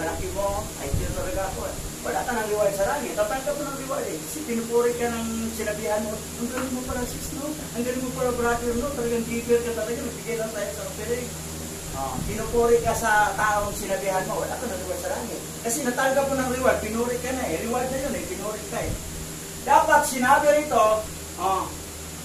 malaki mo, ay tiyo talaga ako. eh. Wala ka ng reward sa langit. Tatanggap mo ng reward eh. Pinupuri ka ng sinabihan mo, ang galing mo pala sis, no? Ang galing mo pala brother, no? Talagang giver ka talaga. Nagbigay lang tayo sa offering. Oh, pinupuri ka sa taong sinabihan mo, wala ka ng reward sa langit. Kasi natanggap mo ng reward, pinuri ka na eh. Reward na yun eh, pinuri ka eh. Dapat sinabi rito, oh,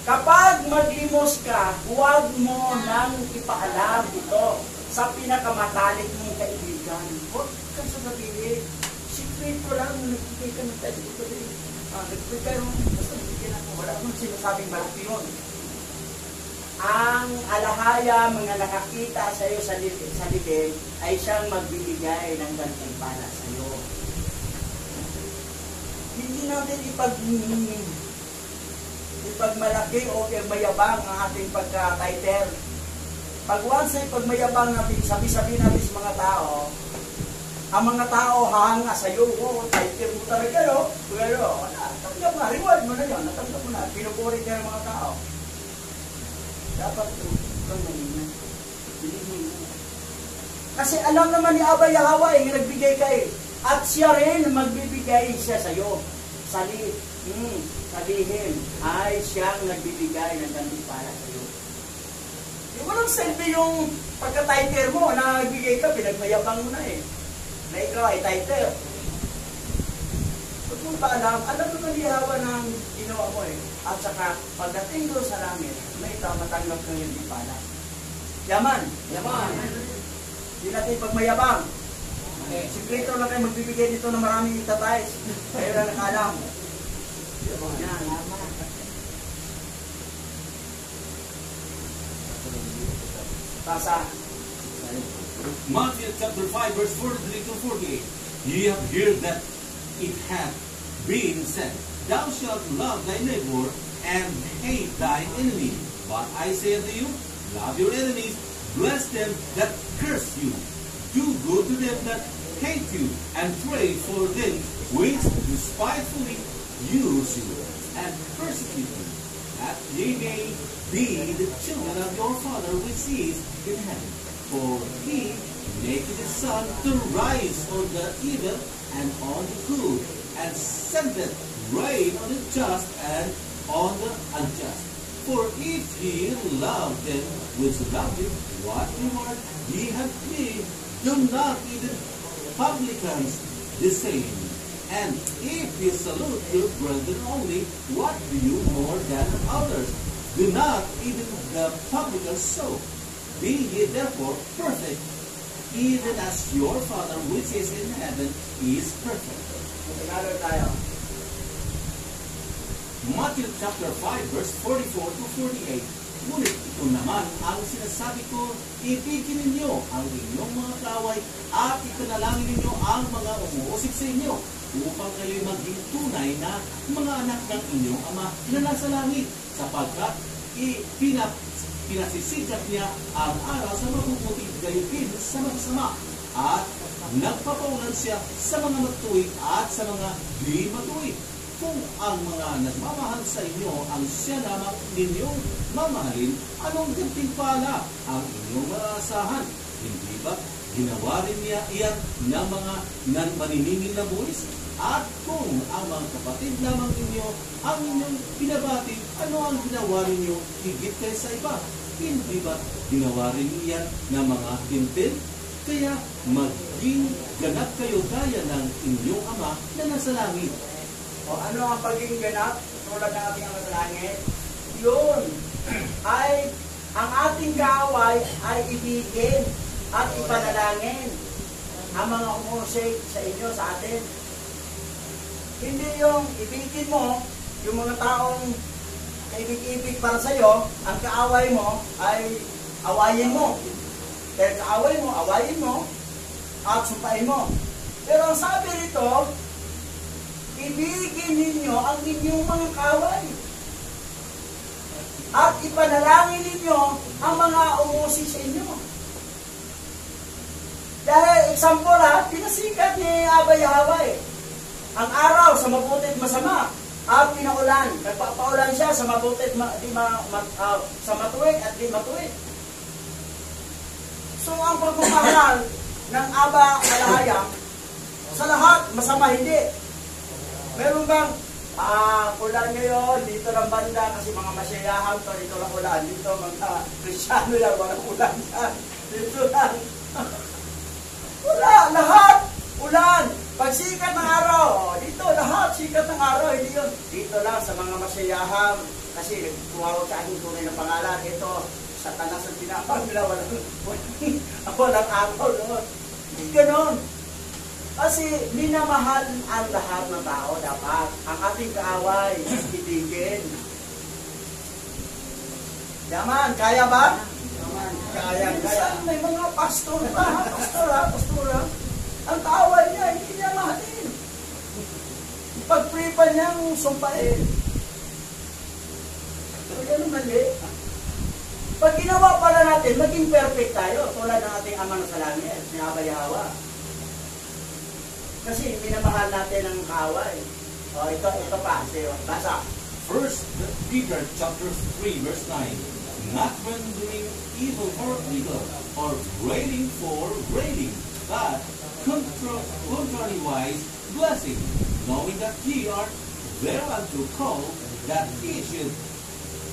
kapag maglimos ka, huwag mo nang ipaalam ito sa pinakamatalik mong kaibigan. Huwag kang sasabihin, secret ko lang, nagbigay ka ng tayo ko rin. Ah, nagbigay mo, basta nagbigay ako, wala akong sinasabing malaki yun. Ang alahaya mga nakakita sa iyo sa, li- sa libing ay siyang magbibigay ng gantimpala sa iyo. Hindi natin ipag ipagmalaki o mayabang ang ating pagka-title. Pag once ay pagmayabang natin, sabi-sabi natin sa mga tao, ang mga tao hanga sa iyo, oh, title mo talaga, no? Pero, wala, tanggap na, reward mo na yun, natanggap mo na, pinupuri ka ng mga tao. Dapat kang malingan. Bilhin mo. Kasi alam naman ni Abba Yahweh, nga nagbigay ka eh. At siya rin magbibigay siya sa iyo. Sali, hmm, sabihin, ay siyang nagbibigay ng gantimpala sa iyo. Di mo lang selfie yung pagka-title mo na nagbigay ka, pinagmayabang mo na eh. Na ikaw ay title. Huwag mong paalam, alam mo ni Yahweh ng ginawa mo eh. At saka, pagdating doon sa langit, may matanggap ng gantimpala. Yaman. Yaman. Hindi natin pagmayabang. Okay. Sikreto lang kayo magbibigay dito ng maraming itatayos. Kayo lang nakalam. Yan. Matthew chapter 5, verse 43 to 48. Ye have heard that it hath been said, Thou shalt love thy neighbor and hate thine enemy. But I say unto you, love your enemies, bless them that curse you, do good to them that hate you, and pray for them which despitefully use you and persecute you, that ye may be the children of your Father which is in heaven. For he maketh his sun to rise on the evil and on the good, and sendeth rain on the just and on the unjust. For if ye love them which love you, what reward ye have me? Do not even publicans the same. And if ye salute your brethren only, what do you more than others? Do not even the publicans so. Be ye therefore perfect, even as your Father which is in heaven is perfect. Tagalog tayo. Matthew chapter 5 verse 44 to 48. Ngunit ito naman ang sinasabi ko, ibigin ninyo ang inyong mga kaway at ipanalangin ninyo ang mga umuusik sa inyo upang kayo'y maging tunay na mga anak ng inyong ama na nasa langit sapagkat ipinap pinasisikap niya ang araw sa mabubuti gayon din sa masama at nagpapaulan siya sa mga matuwid at sa mga di matuwid kung ang mga nagmamahal sa inyo ang siya lamang ninyong mamahalin, anong gantimpala ang inyong maasahan? Hindi ba ginawa rin niya iyan ng mga nan maniningil na buwis? At kung ang mga kapatid lamang ninyo ang inyong pinabati, ano ang ginawa ninyo higit kaysa iba? Hindi ba ginawa rin iyan ng mga timpil? Kaya maging ganap kayo gaya ng inyong ama na nasa langit. O ano ang pagiging ganap tulad ng ating ama sa langit? Yun ay ang ating kaaway ay ibigin at ipanalangin ang mga umusik sa inyo, sa atin. Hindi yung ibigin mo, yung mga taong kaibig-ibig para sa iyo, ang kaaway mo ay awayin mo. Dahil kaaway mo, awayin mo, at sumpain mo. Pero ang sabi rito, ibigin ninyo ang inyong mga kaway. At ipanalangin ninyo ang mga umusi sa inyo. Dahil example ha, pinasikat ni Abay Haway. Ang araw sa mabuti at masama. At pinaulan. Nagpapaulan siya sa mabuti ma, di ma, ma, ah, sa matuwid at di matuwid. So ang pagmamahal ng Aba Malahaya Sa lahat, masama hindi. Meron bang, ah, ulan ngayon, dito lang banda, kasi mga masyayahan to, dito lang ulan, dito mga kristyano lang, walang ulan yan. Dito lang. Wala, lahat, ulan. Pag sikat ng araw, dito lahat, sikat ng araw, hindi yun. Dito lang sa mga masyayahan, kasi tumawag sa aking tunay na pangalan, ito, satanas ang tinapang nila, walang, walang, walang araw noon. Hindi ganon. Kasi minamahal ang lahat ng tao dapat. Ang ating kaaway, ibigin. Yaman, kaya ba? Yaman, kaya. Kaya may mga pastor pa, pastor ha, pastor ha. Ang kaaway niya, hindi niya mahalin. Pag-pray pa niyang sumpain. So, yan ang mali. Pag ginawa pala natin, maging perfect tayo, tulad ng ating ama sa langit, ni Abay Hawa. Kasi minamahal natin ang kaaway. O, ito, ito pa, sayo, basa. First Peter chapter 3 verse 9. Not rendering evil for evil or railing for railing, but contra- contrariwise blessing, knowing that ye are thereunto called that ye should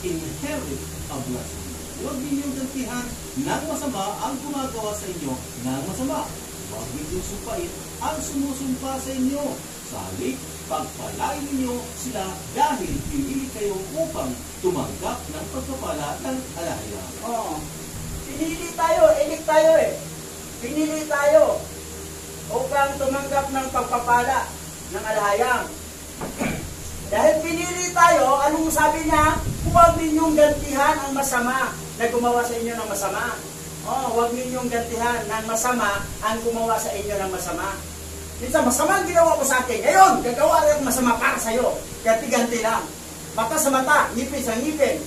inherit a blessing. Huwag ninyong gantihan ng masama ang gumagawa sa inyo ng masama. Huwag ninyong sumpain ang sumusumpa sa inyo. Sa halip, pagpalain ninyo sila dahil pinili kayo upang tumanggap ng pagpapala ng alaya. Oo. Pinili tayo, elect tayo eh. Pinili tayo upang tumanggap ng pagpapala ng alahayang. Dahil pinili tayo, anong sabi niya? Huwag ninyong gantihan ang masama na gumawa sa inyo ng masama. Oh, huwag ninyong gantihan ng masama ang gumawa sa inyo ng masama. Minsan, masama ang ginawa ko sa akin. Ngayon, gagawa rin masama para sa iyo. Ganti-ganti lang. Mata sa mata, ngipin sa ngipin.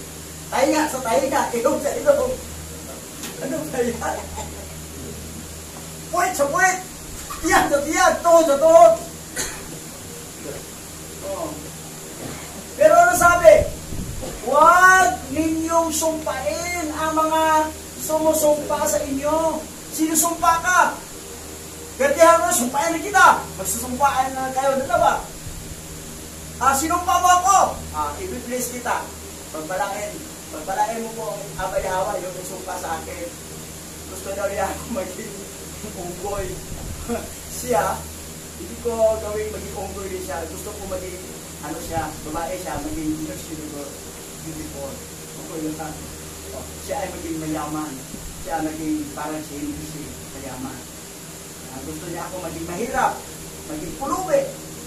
Tahinga sa tahinga, ilong sa ilong. Ano ba yan? Puwit sa puwit. Tiyag sa tiyag, tuhod sa tuhod. Pero ano sabi? Huwag ninyong sumpain ang mga sumusumpa sa inyo. Sinusumpa ka. Gantihan mo, sumpain na kita. Magsusumpaan na kayo, dalawa. Ah, sinumpa mo ako. Ah, i-bless kita. Pagbalangin. Pagbalangin mo po ang abay-hawa, yung sumpa sa akin. Gusto daw niya ako maging unggoy. siya, hindi ko gawing maging din siya. Gusto ko maging, ano siya, babae siya, maging Miss. Beautiful. Unggoy yun ha. Oh, siya ay maging mayaman. Siya maging parang si Hindi mayaman. Ah, gusto niya ako maging mahirap, maging pulubi.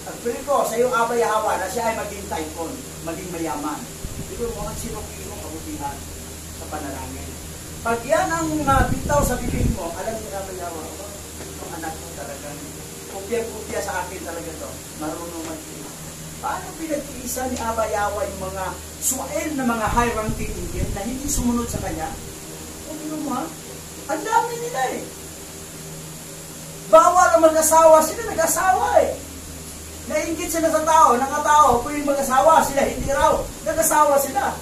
At pili ko sa iyong abay-hawa na siya ay maging typhoon, maging mayaman. Ito mga sinong-sinong kabutihan sa panalangin. Pag yan ang uh, bitaw sa bibig mo, alam niyo abay-hawa, oh, itong anak ko talagang kupya-kupya sa akin talaga to. Marunong mag Paano pinag-iisa ni Abayawa yung mga suwael na mga high-ranking Indian na hindi sumunod sa kanya? O ha? Ang dami nila eh. Bawal ang mag-asawa, sila nag-asawa eh. Naingit sila sa tao, nakatao, kung yung mag-asawa, sila hindi raw. Nag-asawa sila.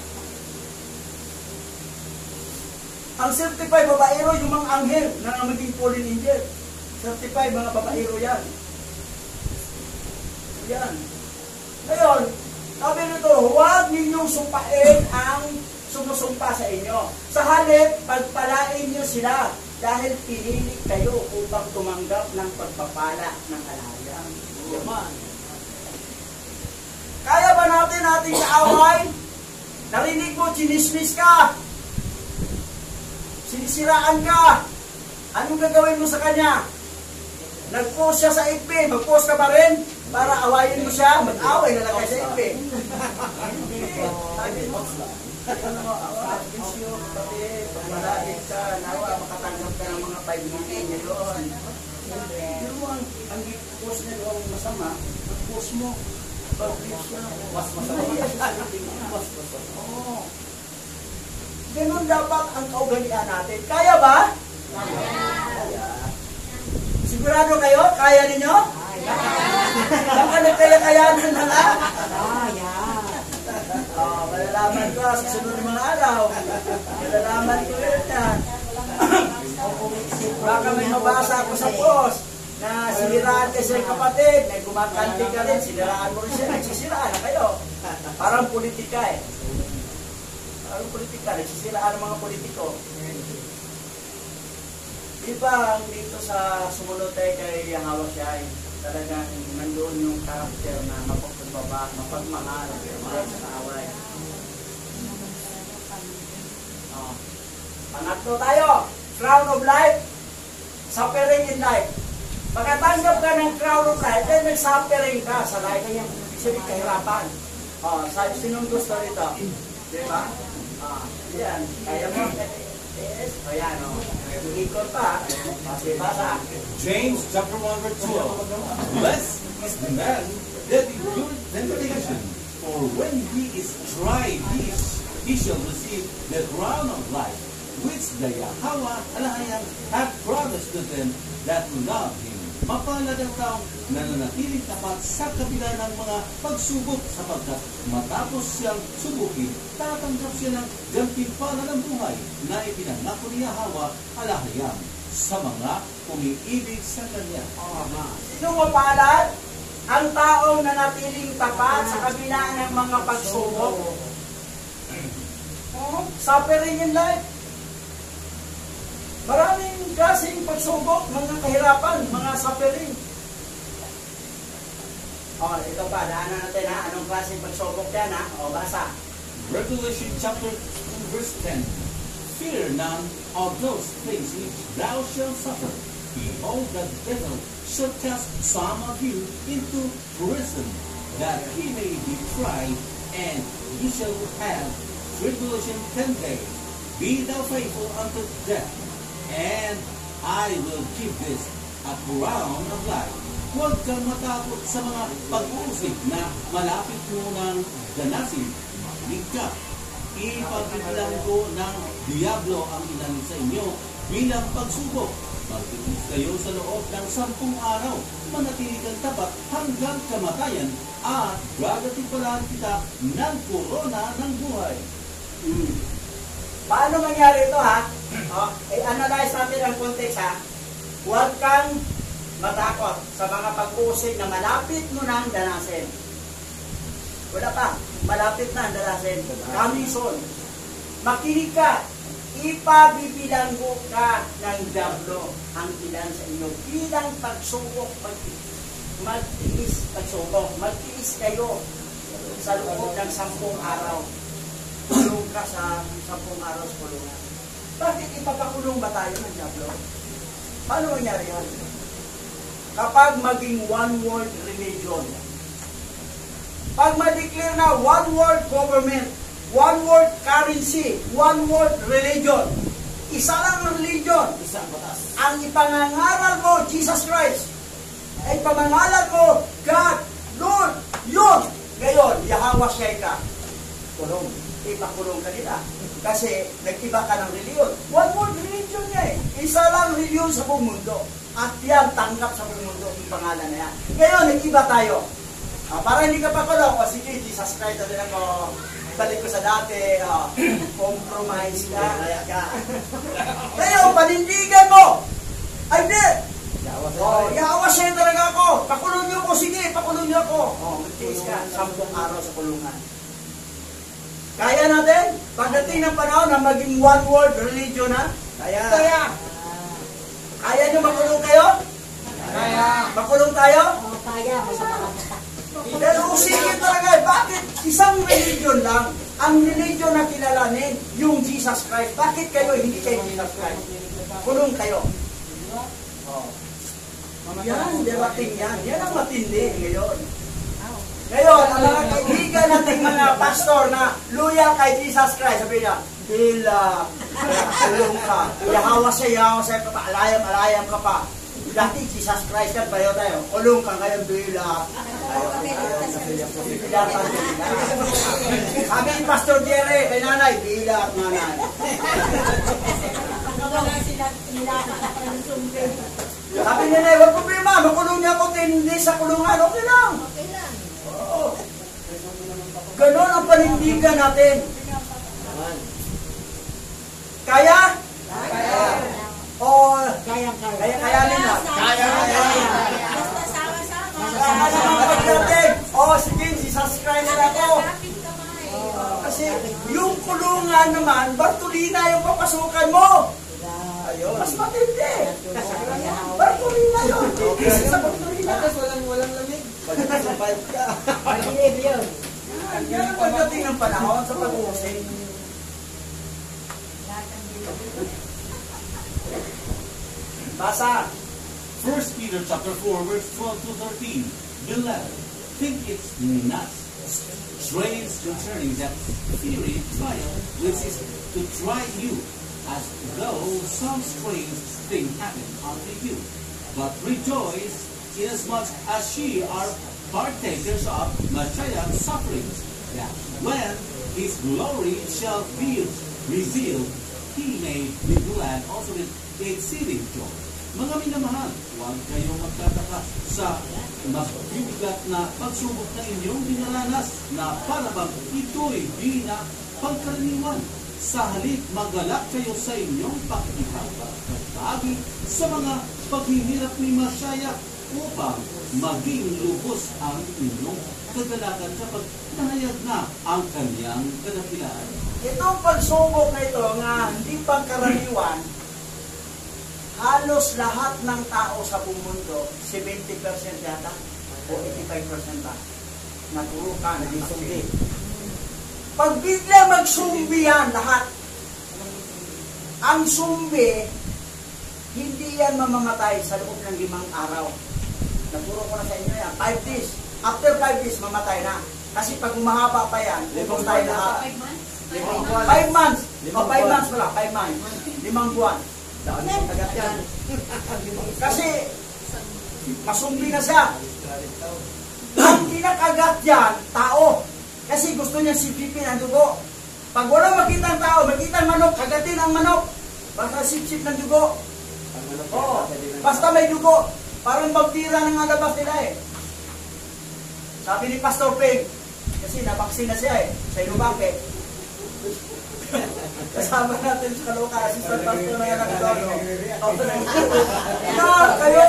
Ang certified babaero, yung mga anghel na maging fallen angel. Certified mga babaero yan. Yan. Ngayon, sabi nito, huwag ninyong sumpain ang sumusumpa sa inyo. Sa halip, pagpalain nyo sila dahil pinili kayo upang tumanggap ng pagpapala ng alayang. Yaman. Kaya ba natin ating kaaway? Narinig mo, chinismis ka. Sinisiraan ka. Anong gagawin mo sa kanya? Nag-post siya sa FB, mag-post ka pa rin para awayin mo siya, mag-away na lang kayo sa FB. Pagmalait ka, nawa, makatanggap ka ng mga 5 million ngayon. Mo, ang, ang post niya doon masama, ang post mo. Mas masama. Mas masama. Oo. Ganun dapat ang kaugalian natin. Kaya ba? Kaya. Sigurado kayo? Kaya ninyo? Kaya. Baka nagkaya-kayanan na lang? Kaya. Oh, malalaman ko sa sunod mga araw. Malalaman ko yun yan. Baka may mabasa ako sa post. na siniraan ka sa kapatid, may kumakanti ka rin, siniraan mo rin siya, nagsisiraan na kayo. Parang politika eh. Parang politika, nagsisiraan ng mga politiko. Di ba, dito sa sumunod tayo kay Yahawa siya ay talagang nandoon yung karakter na mapagpagbaba, mapagmahal, mahal sa kaaway. Oh. Pangatlo tayo, crown of life, suffering in life. Pagkatanggap ka ng crown of life, then may suffering ka sa life. Kaya ibig kahirapan. Oh, sa sinong gusto nito? Di ba? Ah, yan. Kaya mo, yes, o yan, o. Basa. James chapter 1 verse 12. Blessed is the man that endureth temptation, for when he is tried, he, is, he shall receive the crown of life, which the Yahweh Alahayang hath promised to them that love him. Mapalad ang taong nananatiling tapat sa kabila ng mga pagsubok sapagkat matapos siyang subukin, tatanggap siya ng gantimpala ng buhay na ipinangako ni Yahweh Alahayang sa mga umiibig sa Kanya. Sino mapalad? Ang taong nanatiling tapat sa kabila ng mga pagsubok. Oh, suffering in life. Maraming klaseng pagsubok, mga kahirapan, mga suffering. Oh, ito pa, daanan natin ha. Anong klaseng pagsubok yan ha? O, basa. Revelation chapter 2 verse 10. Fear none of those things which thou shalt suffer. Behold, the devil shall cast some of you into prison, that he may be tried, and ye shall have tribulation ten days. Be thou faithful unto death, and I will give this a crown of life. Huwag kang matakot sa mga pag-uusig na malapit mo ng ganasin. Makinig ka. Ipagbibilang ko ng Diablo ang ilan sa inyo bilang pagsubok. Magtitis kayo sa loob ng sampung araw. Manatili kang tapat hanggang kamatayan at gagatipalan kita ng korona ng buhay. Hmm. Paano mangyari ito ha? Oh, i-analyze natin ang context ha. Huwag kang matakot sa mga pag-uusig na malapit mo nang danasin. Wala pa. Malapit na ang danasin. Coming soon. Makinig ka. Ipabibilanggo ka ng Diablo ang ilan sa inyo bilang pagsubok mag magtiis pagsubok magtiis kayo sa loob ng sampung araw kulong ka sa sampung araw sa kulungan bakit ipapakulong ba tayo ng Diablo? Paano mangyari yan? Kapag maging one world religion, pag ma-declare na one world government, one world currency, one world religion, isa lang ang religion, Isang batas. ang ipangangaral mo, Jesus Christ, ay pamangalan mo, God, Lord, yun. Ngayon, Yahweh siya ka. Kulong. Ipakulong ka nila. Kasi nag-iba ka ng reliyon. One world religion niya eh. Isa lang reliyon sa buong mundo. At yan, tanggap sa buong mundo yung pangalan na yan. Ngayon, nag-iba tayo. Ah, para hindi ka pa kulong, o sige, Jesus Christ, na ako, balik ko sa dati, ah, compromise ka. Kaya ka. Ngayon, panindigan mo! Ay, sa Oh, yawa siya talaga ako. Pakulong niyo ko. Sige, pakulong niyo ako. Oh, magtiis ka. Sampung araw sa kulungan. Kaya natin? Pagdating ng panahon na maging one world religion na? Kaya. Kaya. Kaya niyo makulong kayo? Kaya. Makulong tayo? Oo, kaya. Na. Dahil usingin talaga. eh. Bakit isang religion lang ang religion na kilalanin yung Jesus Christ? Bakit kayo hindi kay Jesus Christ? Kulong kayo. Oh. Yan, darating yan. Yan ang matindi ngayon. Ngayon, ang mga kaibigan nating mga pastor na loyal kay Jesus Christ, sabi niya, Bila, kulong ka. Yahawa sa yahawa sa pa, alayam, alayam ka pa. Dati Jesus Christ kan bayo tayo. Kulong ka ngayon, Bila. Sabi ni Pastor Jerry, kay nanay, Bila, nanay. Sabi ni nanay, wag problema, makulong niya ako tindi sa kulungan, okay lang. Okay lang. Ganon ang panindigan natin. Kaya? Kaya. O kaya kaya. Kaya kaya nila. Kaya kaya. Basta sama-sama. Basta sama-sama. O sige, sisubscribe na ako. Kasi yung kulungan naman, Bartolina yung papasukan mo. Ayun. Mas matindi. Bartolina yun. Sa Bartolina. Tapos walang walang lamig. Pag-survive ka. Pag-survive yun. Pagdating ng panahon sa pag-uusig. Basa. 1 Peter chapter 4, verse 12 to 13. Beloved, think it's not strange concerning that fiery trial which is to try you, as though some strange thing happened unto you. But rejoice inasmuch as ye are partakers of Messiah's sufferings, that when his glory shall be revealed, he may be glad also with exceeding joy. Mga minamahal, huwag kayong magtataka sa mabibigat na pagsubok na inyong dinaranas na para bang ito'y di na pagkaraniwan. Sa halip, magalak kayo sa inyong pakikipagpagkagi sa mga paghihirap ni Masaya upang maging lubos ang inyong kagalakan kapag nahayag na ang kanyang kadakilaan. Itong pagsubok na ito nga hindi pangkaraniwan, halos lahat ng tao sa buong mundo, 70% yata, o 85% ba, naturo ka, naging sumbi. Pag bigla magsumbi yan lahat, ang sumbi, hindi yan mamamatay sa loob ng limang araw. Naturo ko na sa inyo yan. 5 days. After 5 days, mamatay na. Kasi pag umahaba pa yan, lubos tayo lahat. Limang buwan. 5 months. Limang O, 5 buwan. months pala, 5 months. Limang buwan. Daan sa tagat yan. Kasi, masumbi na siya. Ang kinakagat yan, tao. Kasi gusto niya sipipin ang dugo. Pag wala makita ang tao, makita ang manok, kagatin ang manok. Basta sip-sip ng dugo. Ang Oo. Basta may dugo. Parang magtira ng alabas nila eh. Sabi ni Pastor Peg, kasi nabaksin na siya eh, sa Ilubake. Kasama natin sa Kaloka, assistant pastor na yan ang Dono. Na, kayo,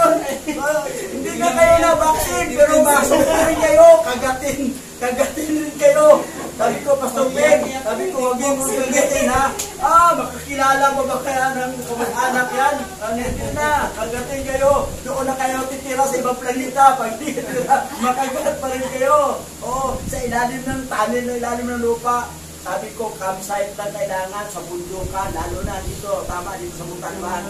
hindi na kayo na vaccine, pero na rin kayo, kagatin, kagatin rin kayo. Sabi ko, Pastor Peg, sabi ko, huwag mo kagatin ha. Ah, makakilala mo ba kaya ng kamag-anak yan? Ano yun na, kagatin kayo. Doon na kayo titira sa ibang planeta. Pag di makagat pa rin kayo. Oo, sa ilalim ng tanin, sa ilalim ng lupa. Sabi ko, campsite lang kailangan sa bundukan, lalo na dito, tama dito sa Montalban.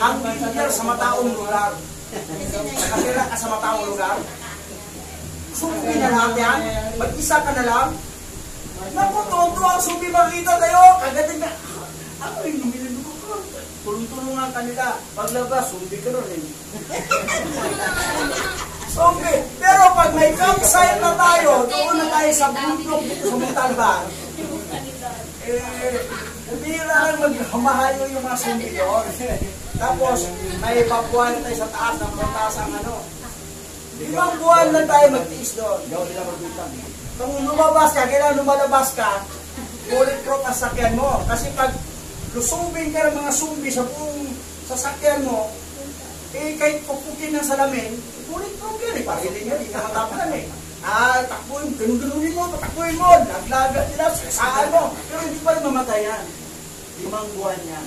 Ang danger sa mataong lugar. Nakatira ka sa mataong lugar. Subi na natin yan. Mag-isa ka na lang. Naku, tonto ang subi makita tayo. Kagating na. Ano yung lumilin ko ko? Tulong-tulungan ka nila. Paglabas, subi ka rin. Zombie. Pero pag may campsite na tayo, doon na tayo sa bundok dito sa Montalban. Eh, bira lang maghamahayo yung mga zombie doon. Tapos, may papuan tayo sa taas ng mataas ang ano. Limang buwan lang tayo magtiis doon. Gaw nila magbutang. Kung lumabas ka, kailangan lumalabas ka, bulletproof ang sakyan mo. Kasi pag lusubin ka ng mga zombie sa buong sasakyan mo, eh kahit pupukin ng salamin, bulletproof yan eh. Parilin yan, hindi ka matapalan eh. Ah, takbuhin, ganun-ganunin mo, patakbuhin mo, naglagat sila, sasaan mo. Pero hindi pa rin mamatay yan. Limang buwan yan.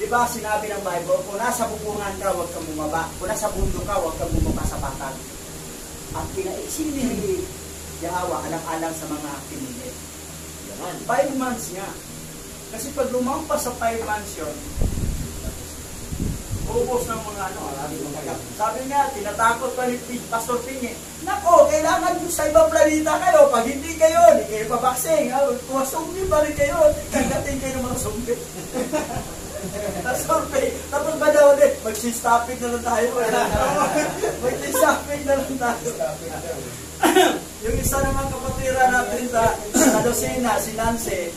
Di ba sinabi ng Bible, kung nasa bubungan ka, huwag kang bumaba. Kung nasa bundok ka, huwag kang bumaba sa patag. At pinaiksin ni Yahawa, alang-alang sa mga pinili. Yaman. Five months nga. Kasi pag lumampas sa five months yun, ubos ng mga ano, sabi nga, tinatakot pa ni Pastor Ping eh, Nako, kailangan nyo sa ibang planeta kayo. Pag hindi kayo, hindi kayo pabaksing. Ha? Kung zombie pa rin kayo, kagating kayo ng mga zombie. Pastor Ping, tapos ba daw ulit, mag-stopping na lang tayo. mag-stopping na lang tayo. yung isa naman kapatira natin sa, sa Lucena, si Nancy,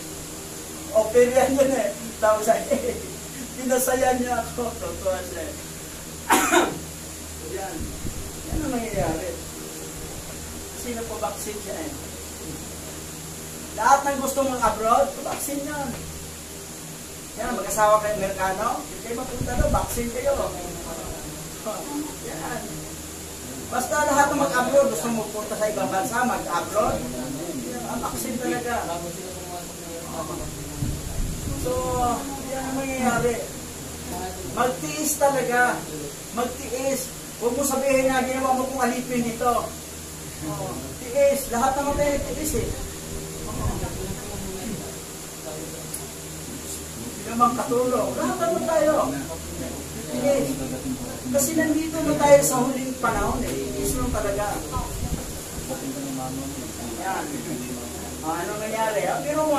operian yun eh. Tapos ay, pinasaya niya ako. Totoo siya. eh. yan. Yan ang nangyayari. Sino po vaccine siya eh? Lahat ng gusto mong abroad, vaccine yan. Yan, mag-asawa kayo Amerikano, hindi kayo mapunta doon, vaccine kayo. Yan. Basta lahat ng mag-upload, gusto mo punta sa ibang bansa, mag-upload. Ang vaccine talaga. So, yan ang mangyayari. Magtiis talaga. Magtiis. Huwag mo sabihin na ginawa mo kung alipin ito. Oh, tiis. Lahat naman tayo nagtiis eh. Hindi naman katulong. Lahat tayo. Tiis. Kasi nandito na tayo sa huling panahon eh. Lang talaga. Yan. Ah, ano nangyari? Ah, pero mo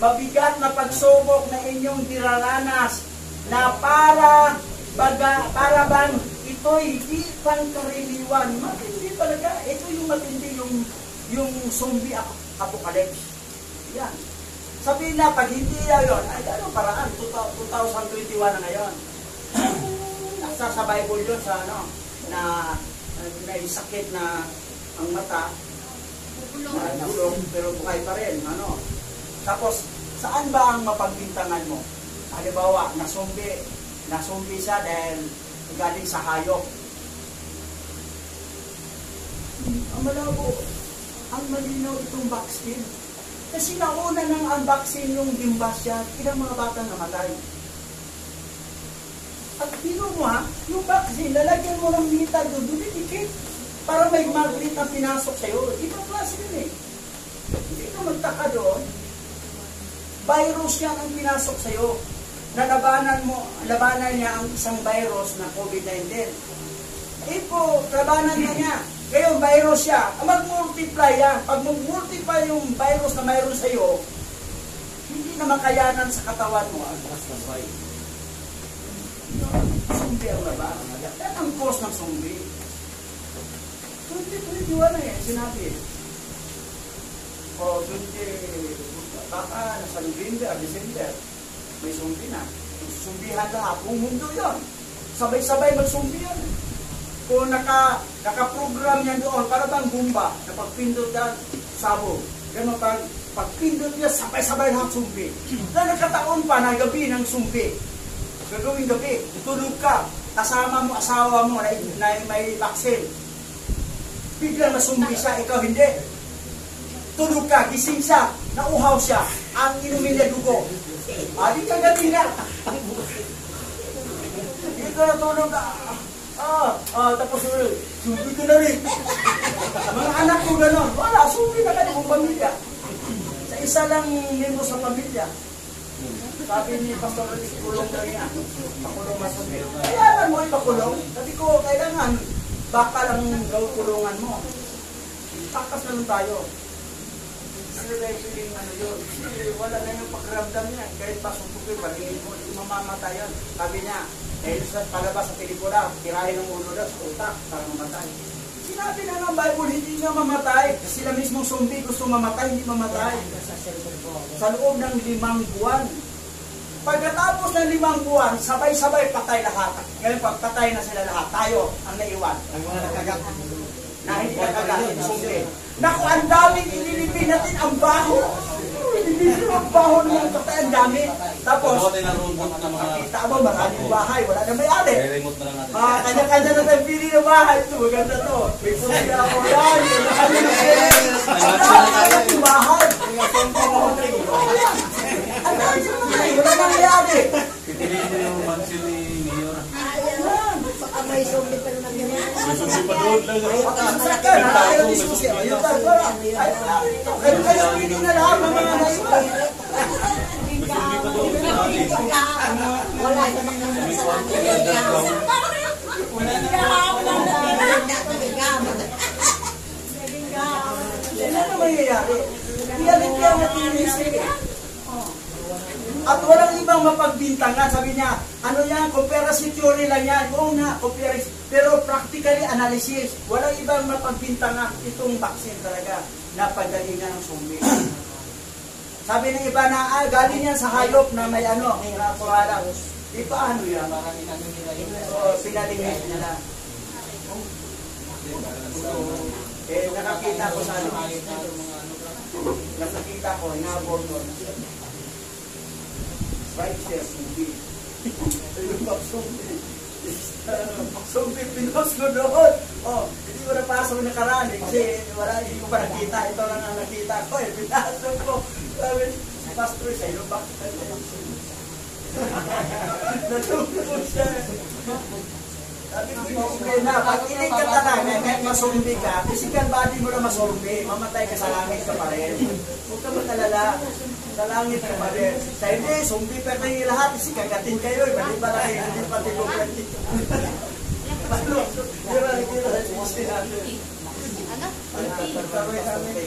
mabigat na pagsubok na inyong diraranas na para baga, para bang ito'y di pangkariliwan. Matindi talaga. Ito yung matindi yung yung zombie ap- apocalypse. Yan. Sabihin na, pag hindi na yun, ay ano paraan, 2021 na ngayon. Nasa sa Bible yun sa ano, na may sakit na ang mata, Nahulog, pero buhay pa rin. Ano? Tapos, saan ba ang mapagbintangan mo? Halimbawa, nasumbi. Nasumbi siya dahil galing sa hayop. Ang malabo. Ang malinaw itong vaccine. Kasi nauna nang ang vaccine yung gimbasya, ilang mga batang namatay. At tino mo ha, yung vaccine, lalagyan mo ng metal doon, dumidikit. Para may magnet na pinasok sa'yo. Ibang klase yun eh. Hindi ka magtaka doon. Virus yan ang pinasok sa'yo. Nalabanan mo, labanan niya ang isang virus na COVID-19. Eh po, labanan na niya. Ngayon, virus siya. Mag-multiply yan. Pag mag-multiply yung virus na mayroon sa'yo, hindi na makayanan sa katawan mo ang kasabay. Zombie ang labanan. Yan ang cause ng zombie. 2021 na eh, sinabi. O, 20, baka nasa November, December, may sumbi na. Sumbihan lahat, buong mundo yon. Sabay-sabay magsumbi yan. Kung naka, naka-program yan doon, para bang bumba, na pagpindot yan, sabo. Ganun pag, pagpindot niya, sabay-sabay lahat sumbi. Na nagkataon pa na gabi ng sumbi. Gagawin gabi, tutulog ka, kasama mo, asawa mo na, na may vaccine biglang nasumbi siya, ikaw hindi. Tulog ka, gising siya, nauhaw siya, ang inumin niya dugo. Ah, di ka gabi na. Hindi ka natulog ka. Ah, ah, tapos ulit, sumbi ka na rin. Mga anak ko ganon, wala, sumbi na kayo kong pamilya. Sa isa lang membro sa pamilya. Sabi ni Pastor Rick, kulong na niya. Pakulong masumbi. Kailangan mo ipakulong. Sabi ko, kailangan baka lang gawin kulungan mo. Takas na lang tayo. Yung feeling ano yun? Wala na yung pakiramdam niya. Kahit pasupukin, palingin mo, mamamatay yan. Sabi niya, dahil sa palabas sa pelikula, tirahin ng ulo daw sa utak para mamatay. Sinabi na ng Bible, hindi nga mamatay. Sila mismong zombie gusto mamatay, hindi mamatay. Sa loob ng limang buwan. Pagkatapos ng limang buwan, sabay-sabay patay lahat. Ngayon, pag patay na sila lahat, tayo ang naiwan. Ang mga nakagat. Na hindi nakagat, zombie. Naku, ang daming inilipin natin ang baho. Inilipin ang baho ng mga patay, ang dami. Tapos. Kita mo, maraming bahay, wala na may-ari. remote na lang natin. Ah, kanya-kanya na tayo pili ng bahay. Ito, maganda to. May pusi ako yan. Kanya-kanya na tayo. Ang dami ng bahay. Ang dami ng bahay. Wala na may-ari. Pipiliin mo yung mansion ni Mayor. Baka may zombie naiwan. Wala ano ibang mapagbintangan. Sabi niya, ano yan, conspiracy theory lang yan. Oo nga, conspiracy. Pero practically analysis. Walang ibang mapagbintangan. Itong vaccine talaga na pagalingan ng zombie. Sabi ng iba na, ah, galing yan sa hayop na may ano, may nakuhala. Di pa ano yan? So, pinalingit nila. So, eh, nakakita ko sa ano, nakakita ko, inaabot ko. Right share, hindi. Yung zombie. Zombie pinos ko doon. Oh, hindi ko napasok na karani kasi wala, hindi ko pa nakita. Ito lang ang nakita ko eh. Pinasok ko. Sabi, Pastor, sa iyo ba? Natulog siya. Sabi ko, okay na. Pag inig ka talaga, kahit masumbi ka, physical body mo na masumbi, mamatay ka sa langit ka pa rin. Huwag ka matalala. Sa langit ka pa rin. Sa hindi, sumbi pa kayo lahat, kasi kagatin kayo, eh. Bali pala kayo, hindi pati ko ganti. Paano? Di ba, hindi ba, hindi natin. Pagkaroy kami.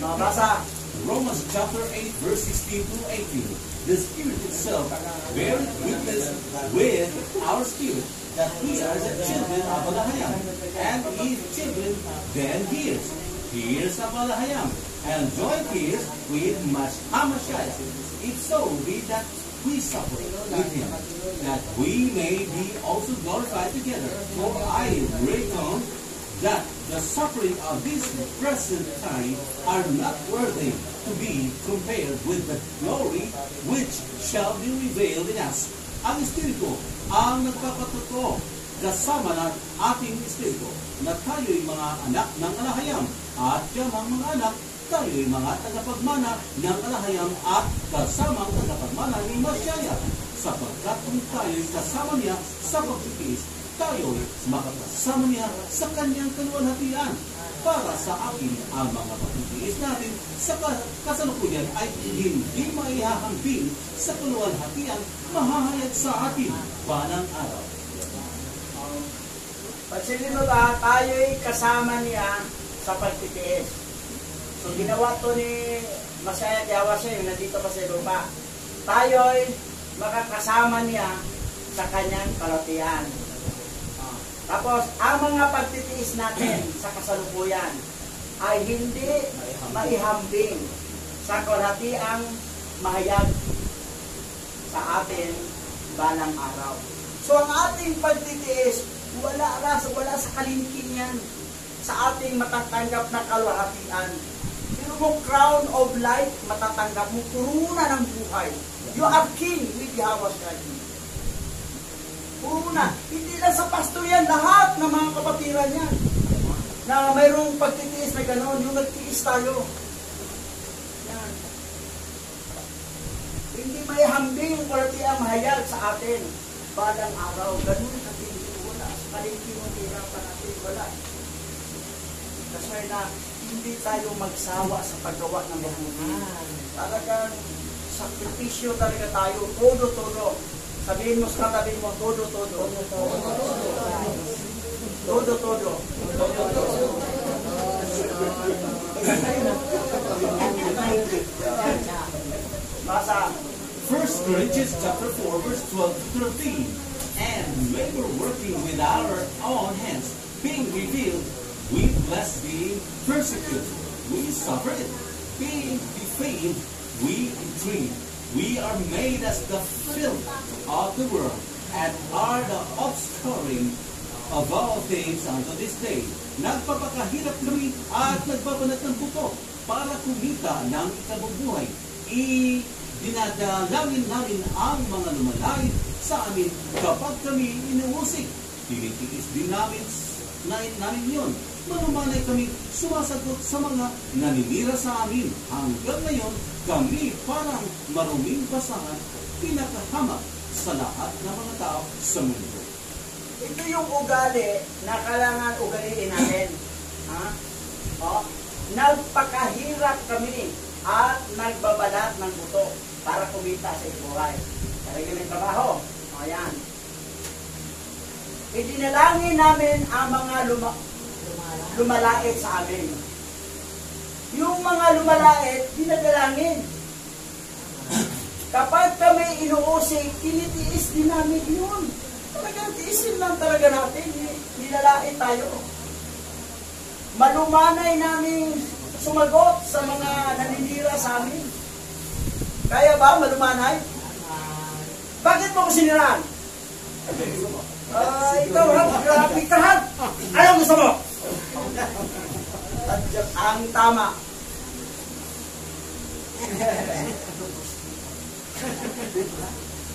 Mabasa. Romans chapter 8, verse 16 to 18. The Spirit itself bears witness with our spirit that we are the children of Abraham. And if children, then heirs. Heirs of Abraham. And joint heirs with Mas- Hamashiach. If so be that we suffer with him, that we may be also glorified together. For I reckon that the suffering of this present time are not worthy to be compared with the glory which shall be revealed in us. Ang Espiritu ang nagpapatotoo kasama ng ating Espiritu na tayo'y mga anak ng alahayam at yamang mga anak tayo'y mga tagapagmana ng alahayam at kasamang tagapagmana ni Masyaya sapagkat kung tayo'y kasama niya sa pagtitiis tayo'y makakasama niya sa kanyang kaluwalhatian. Para sa atin ang mga pagtitiis natin sa ka- kasalukuyan ay hindi maihahambing sa kaluwalhatian mahahayag sa atin. Panang araw. Pansinin mo ba, tayo'y kasama niya sa pagtitiis. So ginawa to ni Masaya Jawa siya, yung nandito pa sa lupa. Tayo'y makakasama niya sa kanyang kalatian. Ah. Tapos, ang mga pagtitiis natin sa kasalukuyan ay hindi maihambing sa kalatiang mahayag sa atin balang araw. So ang ating pagtitiis, wala ras, wala sa kalingking yan sa ating matatanggap na kalwahatian. Pero mo crown of life, matatanggap mo kuruna ng buhay. You are king with Yahweh Christ. Kuruna. Hindi lang sa pastor yan, lahat ng mga kapatiran yan. Na mayroong pagtitiis na gano'n, yung nagtiis tayo. Yan. Hindi may hambing yung kalatiang mahayag sa atin. Balang araw, ganun natin wala. Sa kalingki mo, hirapan natin, wala. Why na hindi tayo magsawa sa paggawa ng mabuti. Talagang sakripisyo talaga tayo, todo-todo. Sabihin mo sa katabi mo, todo-todo. Todo-todo. Basa. 1 Corinthians chapter 4, verse 12 to 13. And when we're working with our own hands, being revealed, we bless being persecuted. We suffer it. Being defamed, we entreat. We are made as the filth of the world, and are the offscouring of all things unto this day. Nagpapakahirap kami at nagbabanat ng buto para kumita ng ikabubuhay. I dinadalangin namin ang mga lumalait sa amin kapag kami inuusik. Tinitiis din namin, na, namin yun. Manumanay kami sumasagot sa mga naninira sa amin. Hanggang ngayon, kami parang maruming basahan, pinakahamak sa lahat ng mga tao sa mundo. Ito yung ugali na kailangan ugaliin natin. Ha? O, nagpakahirap kami at nagbabalat ng buto para kumita sa buhay. Talaga ng trabaho. O yan. Idinalangin namin ang mga luma, lumalait sa amin. Yung mga lumalait, dinadalangin. Kapag kami inuusik, tinitiis din namin yun. Talagang tiisin lang talaga natin. Ni- Nilalait tayo. Malumanay namin sumagot sa mga naninira sa amin. Kaya ba malumanay? Bakit mo ko siniraan? Ah, ikaw ha, grabe ka. Anong gusto mo? Tadyak ang tama.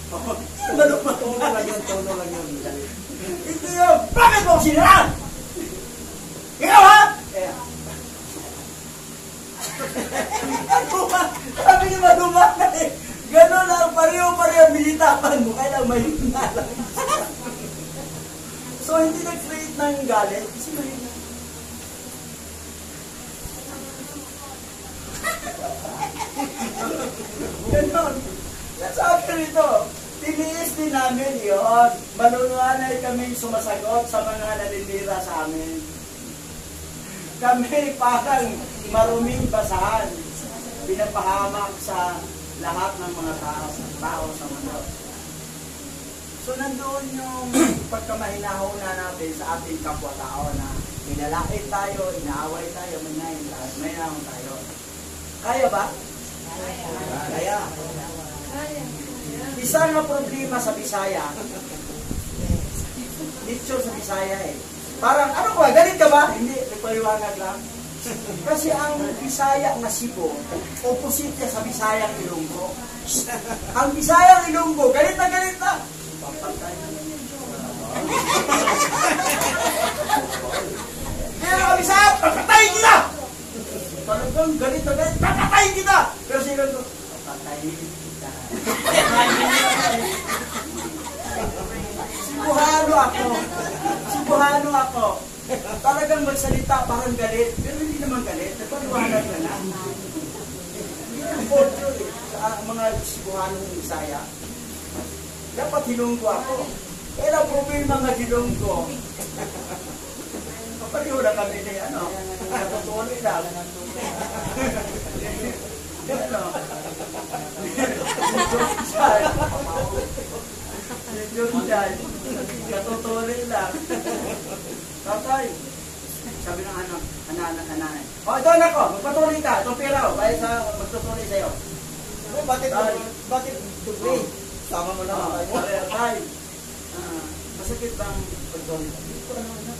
Tono lang yun, tono lang yun. Hindi yun. Bakit mo siniraan? Ikaw ha? Maluma. Sabi niya maluma na eh. Ganon lang, pareho-pareho militapan mo. Kaya mahina lang. so, hindi nag-create ng galit. Kasi mahina. Ganon. Sabi rito, tiniis din namin yun. Maluluanay kami sumasagot sa mga naninira sa amin. Kami parang maruming basahan, pinapahamak sa lahat ng mga tao, tao sa mundo. So nandoon yung pagkamahinahuna natin sa ating kapwa-tao na inalait tayo, inaaway tayo, maynayin tayo, maynayin tayo. Kaya ba? Kaya, Isa nga problema sa Bisaya, nature sa Bisaya eh. Parang, ano ba, galit ka ba? Hindi, nagpaliwanag lang. Kasi ang Bisaya na Cebu, opposite niya sa Bisayang Ilonggo. Ang Bisayang Ilonggo, galit na galit na. Papatay Pero ang Bisaya, papatayin kita! Talagang galit na galit, papatayin kita! Pero sa Ilonggo, papatayin kita. Sibuhano ako. Sibuhano ako. Talagang magsalita parang galit. Pero hindi naman galit. Nagpaliwanag na lang. Hindi portyo eh. Sa mga Sibuhanong Isaya. Dapat hilonggo ako. Kaya ang problema nga hilonggo. Kapaliho na kami ni ano. Natutuloy lang. Ano? Yun dyan. Katutuloy lang. Tatay. Sabi ng anak, anak, anak. O, ito anak ko, magpatuloy ka. Itong pera ko, kaya sa magtutuloy sa'yo. oh, bakit, bakit dubli? Sama mo na. Tay, tay. Ah, masakit bang pagtuloy?